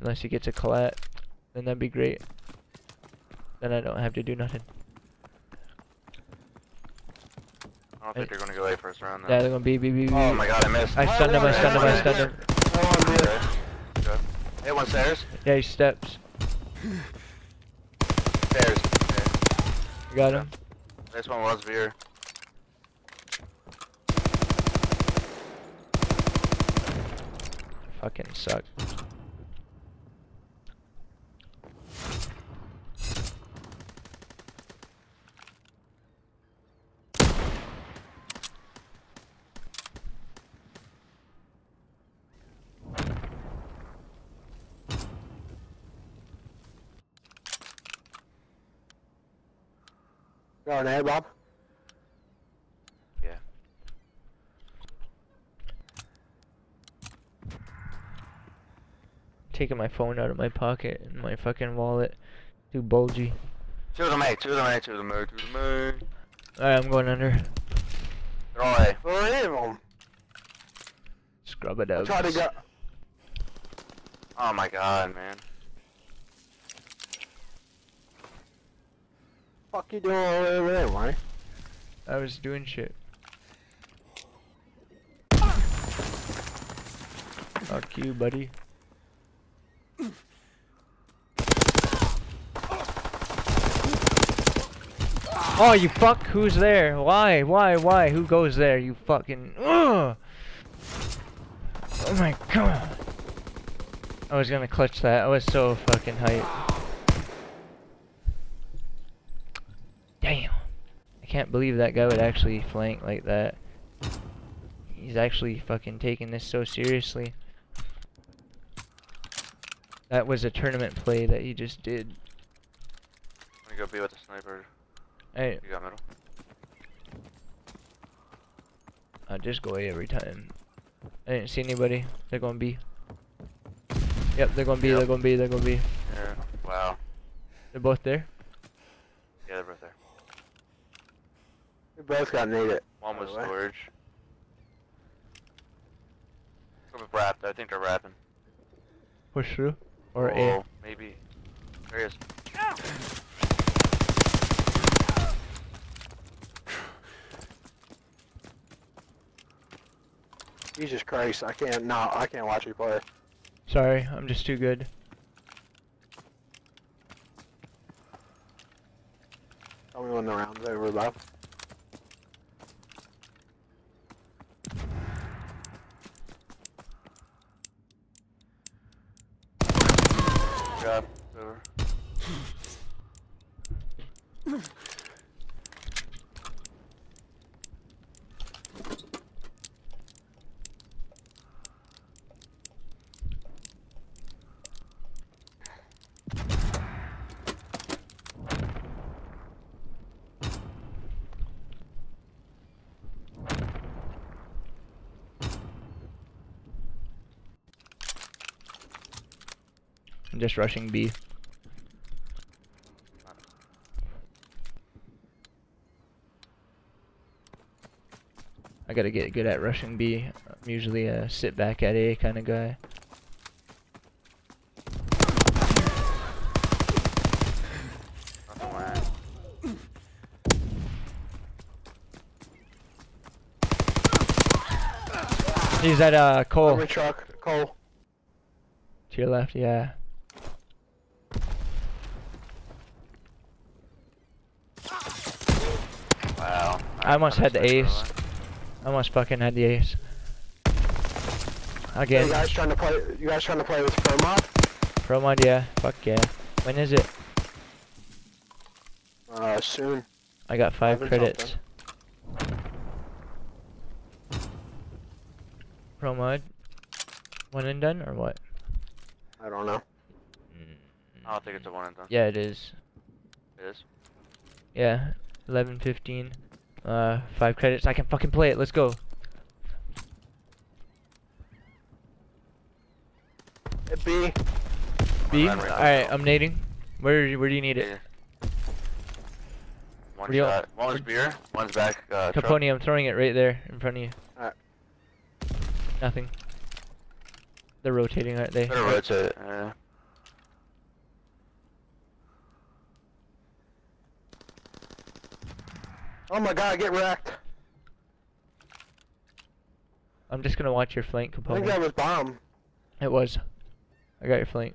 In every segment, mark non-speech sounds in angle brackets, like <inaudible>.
Unless he gets a collat, then that'd be great. Then I don't have to do nothing. I don't think they're gonna go A first round though. Yeah, they're gonna be, be, be, be. Oh my god, I missed. I stunned him, I stunned him, I stunned him. Okay. Good. Hit one stairs. Yeah, he steps. Stairs. You got him. This one was Veer. Fucking suck. Going ahead, Bob. Yeah. Taking my phone out of my pocket and my fucking wallet. Too bulgy. Two of them A, two of them A, two of them A, two of them A. Alright, I'm going under. They're all A. Three of them. Scrub it I out. tried to go. Oh my god, man. Fuck you doing all over there, Marty? I was doing shit. Fuck you, buddy. Oh, you fuck! Who's there? Why? Why? Why? Who goes there? You fucking. Ugh! Oh my god! I was gonna clutch that. I was so fucking hyped. Damn. I can't believe that guy would actually flank like that. He's actually fucking taking this so seriously. That was a tournament play that he just did. Let me go be with the sniper. Hey, You got middle. I just go A every time. I didn't see anybody. They're going B. Yep, they're going B, Yep. they're going B, they're going B. Yeah. Wow. They're both there. Yeah, they're both there. We both got needed. One was By the way. storage. One was wrapped. I think they're wrapping. Push through. Or A. oh, maybe. There he is. <sighs> Jesus Christ, I can't. No, I can't watch you play. Sorry, I'm just too good. Tell me when the round's over, Bob. Got over. Just rushing B. I gotta get good at rushing B. I'm usually a sit back at A kind of guy. He's at uh Cole Army truck, Cole. to your left. Yeah. Wow. I almost had the ace. I almost fucking had the ace. Again. You guys trying to play? You guys trying to play with pro mod? pro mod, yeah. Fuck yeah. When is it? Uh, soon. I got five Eleven credits. Pro mod. One and done or what? I don't know. I don't think it's a one and done. Yeah, it is. It is. Yeah, 11, 15. Uh, five credits. I can fucking play it. Let's go. B. B. All right, I'm nading. Where where do you need it? Yeah. One Where do you- shot. One was beer. One's back. Uh, truck. Capone, I'm throwing it right there in front of you. Alright. Nothing. They're rotating, aren't they? Better rotate. Yeah. Oh my god, get wrecked. I'm just gonna watch your flank I think that was bomb. It was. I got your flank.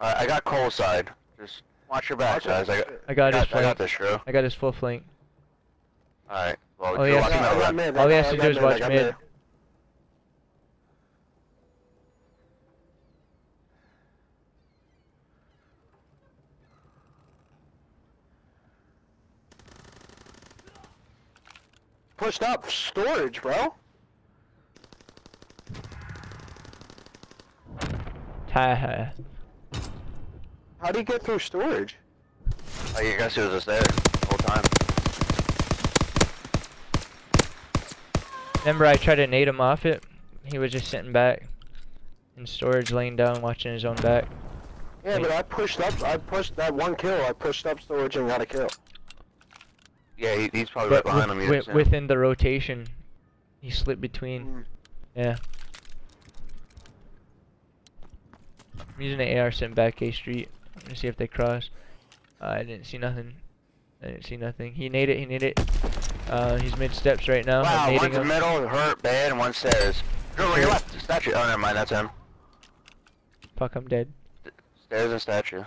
Alright, I got coal side. Just watch your back, guys. I got, I got his I got, I got this, Shrew. I got his full flank. Alright. Well, Oh, you're yeah, watching I got, I middle got then. mid. All he has to do is got mid, watch got mid. Pushed up storage, bro. Ha How do you get through storage? Oh, I guess he was just there the whole time. Remember I tried to nade him off it? He was just sitting back in storage, laying down, watching his own back. Yeah, but I pushed up. I pushed that one kill. I pushed up storage and got a kill. Yeah, he, he's probably right behind with- him. With- didn't see him. within the rotation, he slipped between. Mm. Yeah. I'm using an AR sitting back A Street. I'm gonna see if they cross. Uh, I didn't see nothing. I didn't see nothing. He nade it, he nade it. Uh, he's mid steps right now. Wow, I'm one's in him. middle, hurt bad, and one stairs. Go where you left? Statue. Oh, never mind, that's him. Fuck, I'm dead. Stairs and statue.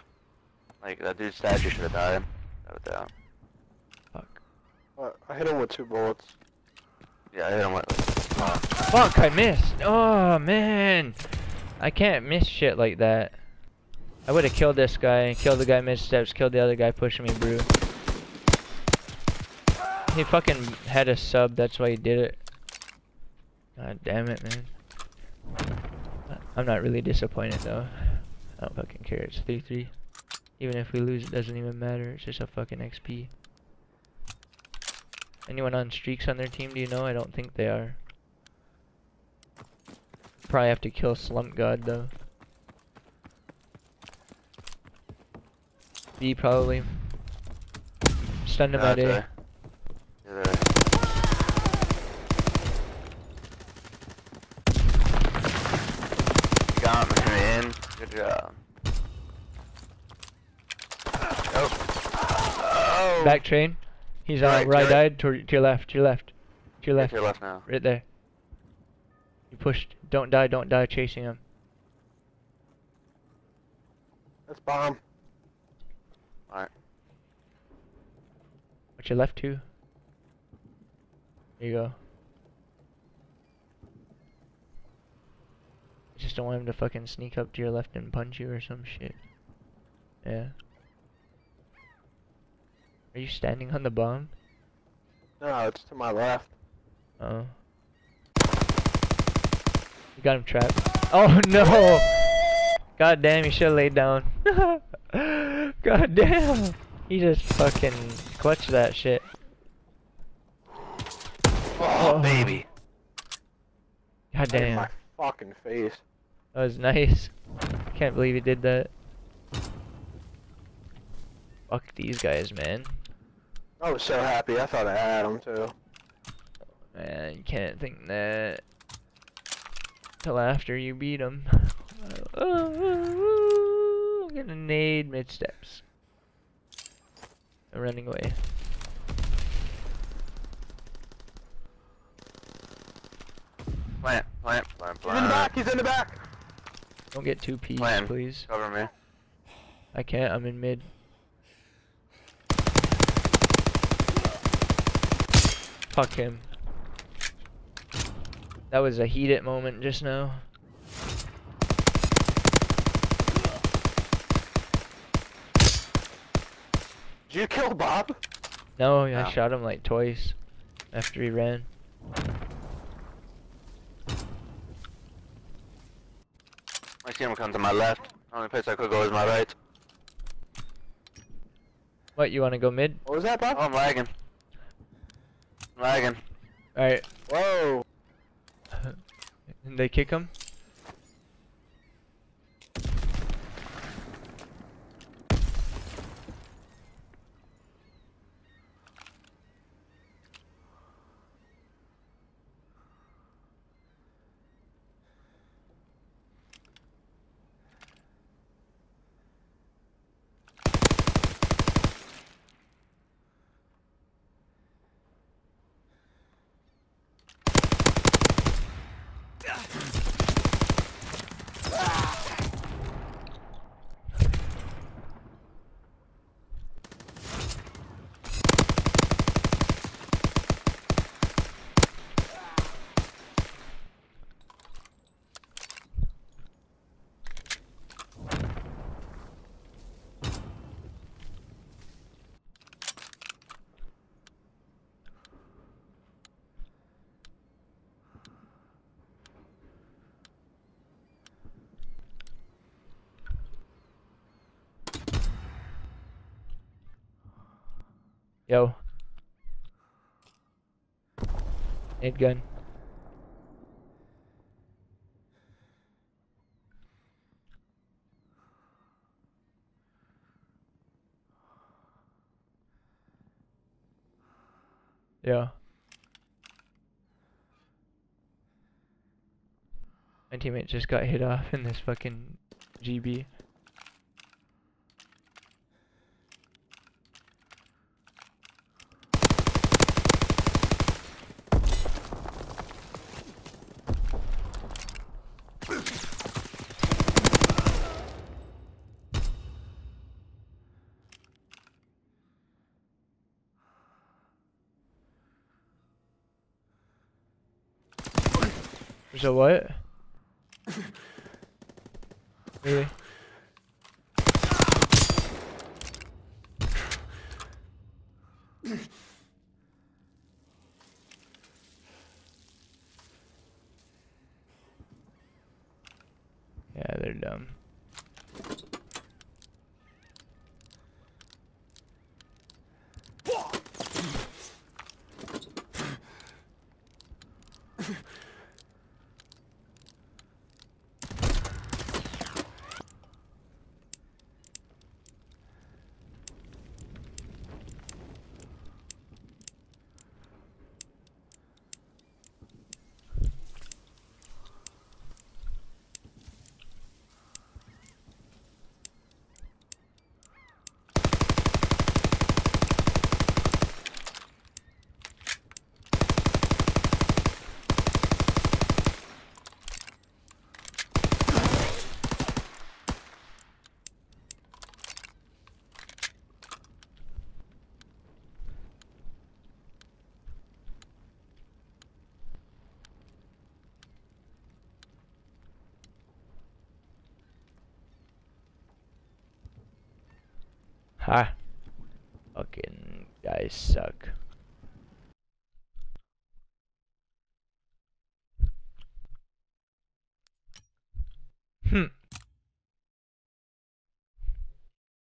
Like, that dude's statue should have died. A doubt. Fuck. Uh, I hit him with two bullets. Yeah, I hit him with. Fuck, I missed. Oh, man. I can't miss shit like that. I would have killed this guy, killed the guy mid steps, killed the other guy pushing me, brew. He fucking had a sub, that's why he did it. God damn it, man. I'm not really disappointed though. I don't fucking care. It's 3-3. Even if we lose, it doesn't even matter. It's just a fucking XP. Anyone on streaks on their team, do you know? I don't think they are. Probably have to kill Slump God though. B probably. Stunned him Yeah, out A. Yeah. Got me in. Good job. Oh. oh. Back train. He's Right, on where I right. died. To, to your left. To your left. To your Yeah, left. To your left now. Right there. You pushed. Don't die. Don't die. Chasing him. That's bomb. Alright. What's your left too? There you go. I just don't want him to fucking sneak up to your left and punch you or some shit. Yeah. Are you standing on the bomb? No, it's to my left. Oh. You got him trapped. Oh <laughs> no! God damn, he should've laid down. <laughs> God damn! He just fucking clutched that shit. Oh, Oh. baby. God in damn. my fucking face. That was nice. Can't believe he did that. Fuck these guys, man. I was so happy. I thought I had him too. Man, you can't think that till after you beat him. Oh, I'm gonna nade mid steps. I'm running away. Plant, plant, plant, plant. He's in the back. He's in the back. Don't get two P's, Plan. please. Cover me. I can't. I'm in mid. Fuck him. That was a heated moment just now. Did you kill Bob? No, I No. shot him like twice after he ran. I see him come to my left. Only place I could go is my right. What, you want to go mid? What was that, Bob? Oh, I'm lagging. Lagging. Alright, Whoa. and <laughs> they kick him? Yo. Need gun. Yeah. My teammate just got hit off in this fucking GB. There's a what? <laughs> Really? Yeah, they're dumb. Ha. Fucking guys suck.